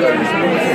Gracias.